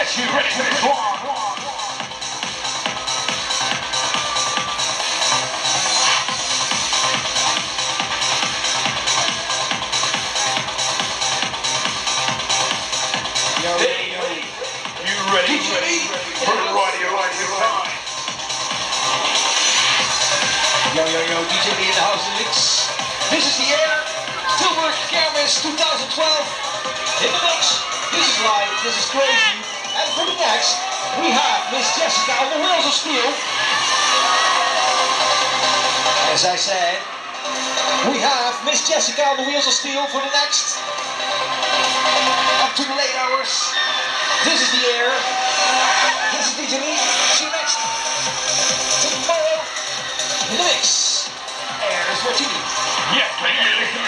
Yes, you ready for this one? Yo, yo, yo, DJ Lee in the house mix. This is the air. Tilburg Kermis 2012. In the mix. This is live. This is crazy. And for the next, we have Miss Jessica on the wheels of steel. As I said, we have Miss Jessica on the wheels of steel for the next. Up to the late hours. This is the air. This is DJ Lee. See you next. Tomorrow. In the mix. Air is what you need. Yes, can you listen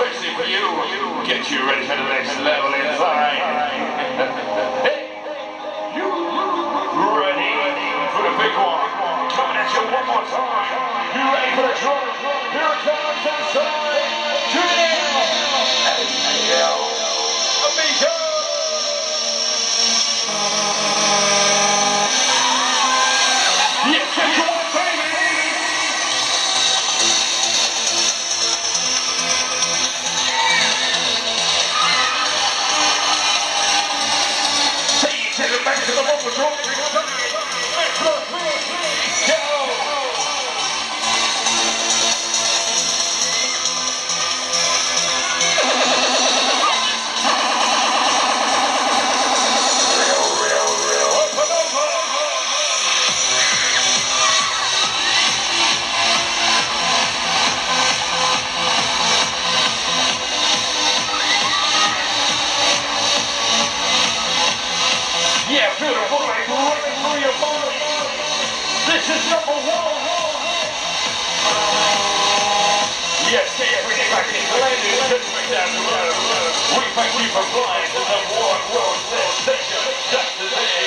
especially for you. Get you ready for the next level inside. hey, you ready for the big one? Coming at you one more time. You ready for the drum? To the Vibe running through your body. This is number one. Yes, stay everything back in Ladies and gentlemen down the road. We for flying to the one world sensation.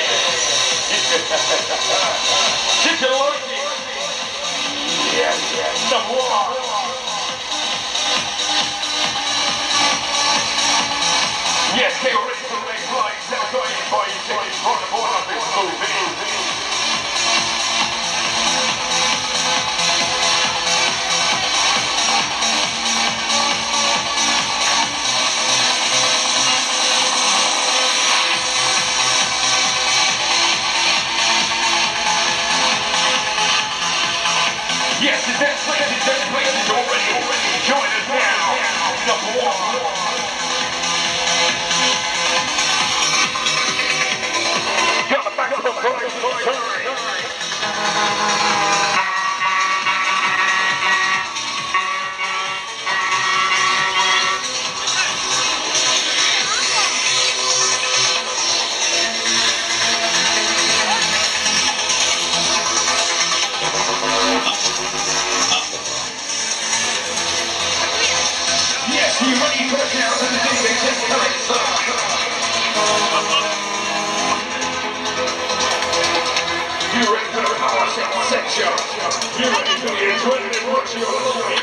You ready for the power section? You ready for the adrenaline rush of your life?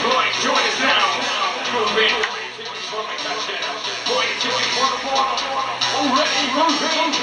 Join us now. Moving. Touchdown. Boy, doing wonderful. Already moving.